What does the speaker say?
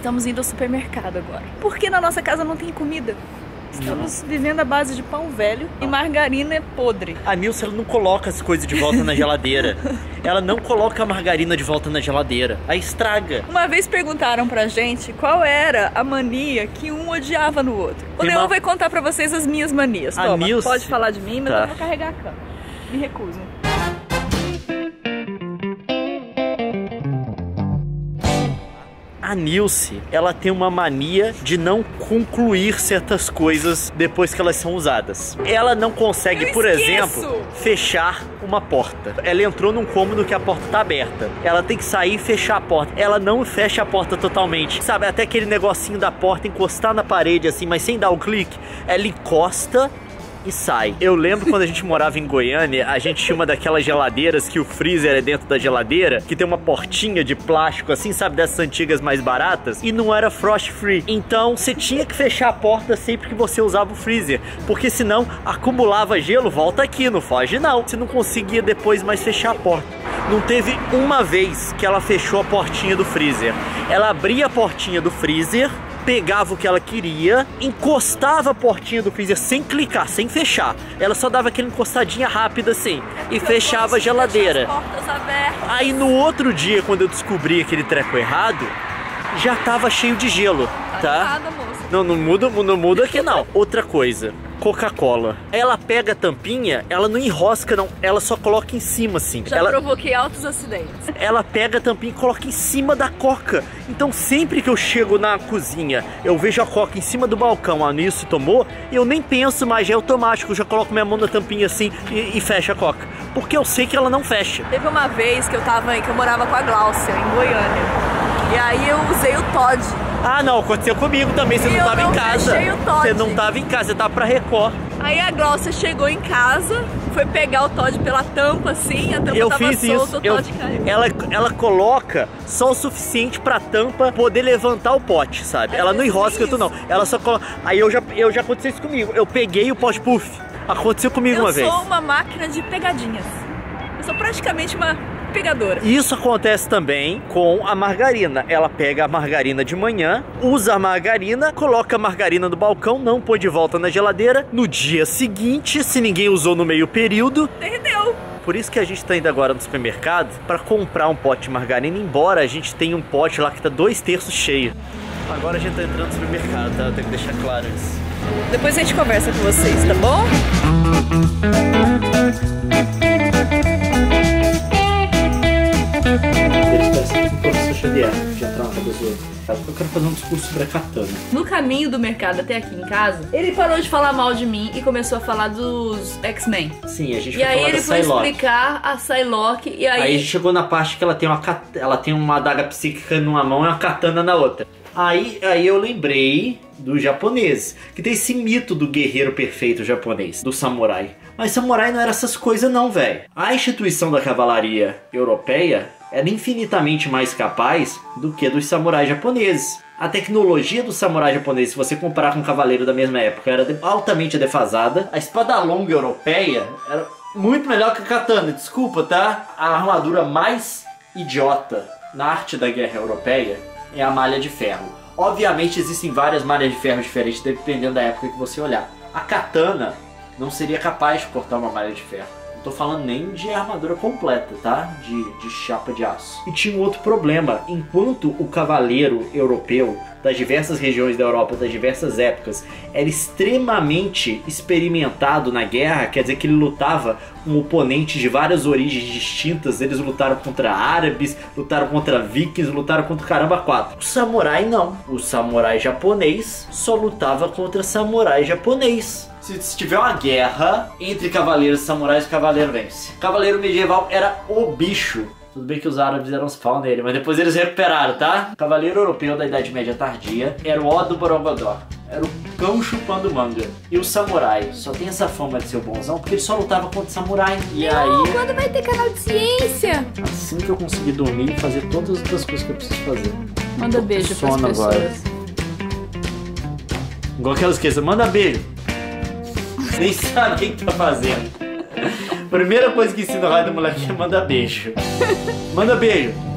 Estamos indo ao supermercado agora. Porque na nossa casa não tem comida. Estamos vivendo à base de pão velho e margarina é podre. A Nilce ela não coloca as coisas de volta na geladeira. ela não coloca a margarina de volta na geladeira. Aí estraga. Uma vez perguntaram pra gente qual era a mania que um odiava no outro. O Leão uma- vai contar pra vocês as minhas manias. A Toma, Nilce- pode falar de mim, mas Tá. eu vou carregar a cama. Me recuso. A Nilce, ela tem uma mania de não concluir certas coisas depois que elas são usadas. Ela não consegue, Eu por esqueço! exemplo, fechar uma porta. Ela entrou num cômodo que a porta tá aberta. Ela tem que sair e fechar a porta. Ela não fecha a porta totalmente. Sabe, até aquele negocinho da porta encostar na parede assim, mas sem dar o clique. Ela encosta e sai. Eu lembro quando a gente morava em Goiânia, a gente tinha uma daquelas geladeiras que o freezer é dentro da geladeira, que tem uma portinha de plástico assim, sabe, dessas antigas mais baratas, e não era frost free. Então você tinha que fechar a porta sempre que você usava o freezer, porque senão acumulava gelo, volta aqui, não foge não. Você não conseguia depois mais fechar a porta. Não teve uma vez que ela fechou a portinha do freezer. Ela abria a portinha do freezer, pegava o que ela queria, encostava a portinha do freezer sem clicar, sem fechar. Ela só dava aquela encostadinha rápida assim e fechava a geladeira. Aí no outro dia, quando eu descobri aquele treco errado, já tava cheio de gelo, tá? Moça. Não, não muda, não muda aqui não. Outra coisa, Coca-Cola. Ela pega a tampinha, ela não enrosca não, ela só coloca em cima assim. Já ela, provoquei altos acidentes. ela pega a tampinha e coloca em cima da coca. Então sempre que eu chego na cozinha, eu vejo a coca em cima do balcão, a Nisso tomou, eu nem penso mais, é automático, eu já coloco minha mão na tampinha assim e, e fecha a coca. Porque eu sei que ela não fecha. Teve uma vez que eu tava que eu morava com a Gláucia em Goiânia. E aí eu usei o Todd. Ah não, aconteceu comigo também, você E não eu tava não em casa. Você não tava em casa, você tava pra Record. Aí a Gláucia chegou em casa, foi pegar o Todd pela tampa assim, a tampa Eu tava fiz solta, isso. o Eu, Todd caiu. ela, ela coloca só o suficiente pra tampa poder levantar o pote, sabe? Ela não enrosca isso. tudo não. Ela só coloca. Aí eu já, eu já aconteceu isso comigo. Eu peguei o pote puff. Aconteceu comigo Eu uma sou vez. uma máquina de pegadinhas. Eu sou praticamente uma pegadora. Isso acontece também com a margarina. Ela pega a margarina de manhã, usa a margarina, coloca a margarina no balcão, não põe de volta na geladeira. No dia seguinte, se ninguém usou no meio período, Perdeu. Por isso que a gente tá indo agora no supermercado para comprar um pote de margarina, embora a gente tenha um pote lá que tá dois terços cheio. Agora a gente tá entrando no supermercado, tá? Eu tenho que deixar claro isso. Depois a gente conversa com vocês, tá bom? Xavier, de entrar na cabeça do outro. Eu quero fazer um discurso sobre a katana. No caminho do mercado até aqui em casa, ele parou de falar mal de mim e começou a falar dos X-Men. Sim, a gente E aí ele foi Psylocke. explicar a Psylocke e aí... Aí a gente chegou na parte que ela tem uma kat- ela tem uma adaga psíquica numa mão e uma katana na outra. Aí, aí eu lembrei do japonês, que tem esse mito do guerreiro perfeito japonês, do samurai. Mas samurai não era essas coisas não, velho. A instituição da cavalaria europeia era infinitamente mais capaz do que dos samurais japoneses. A tecnologia do samurai japonês, se você comparar com um cavaleiro da mesma época, era altamente defasada. A espada longa europeia era muito melhor que a katana, desculpa, tá? A armadura mais idiota na arte da guerra europeia é a malha de ferro. Obviamente existem várias malhas de ferro diferentes dependendo da época que você olhar. A katana não seria capaz de cortar uma malha de ferro. Não tô falando nem de armadura completa, tá? De, de chapa de aço. E tinha um outro problema. Enquanto o cavaleiro europeu das diversas regiões da Europa, das diversas épocas, era extremamente experimentado na guerra, quer dizer que ele lutava com oponentes de várias origens distintas. Eles lutaram contra árabes, lutaram contra vikings, lutaram contra caramba quatro. O samurai não. O samurai japonês só lutava contra samurai japonês. Se, se tiver uma guerra entre cavaleiros e samurais, o cavaleiro vence. Cavaleiro medieval era o bicho. Tudo bem que os árabes eram os pau nele, mas depois eles recuperaram, tá? Cavaleiro europeu da Idade Média Tardia era o O do Borogodó. Era o cão chupando manga. E o samurai só tem essa fama de ser o bonzão porque ele só lutava contra samurai. E aí, Quando vai ter canal de ciência? assim que eu conseguir dormir e fazer todas as outras coisas que eu preciso fazer. Manda beijo pras pessoas. agora. Igual aquelas esqueça, manda beijo. Nem sabe o que, tá fazendo. Primeira coisa que ensina o raio do moleque é manda beijo. Manda beijo.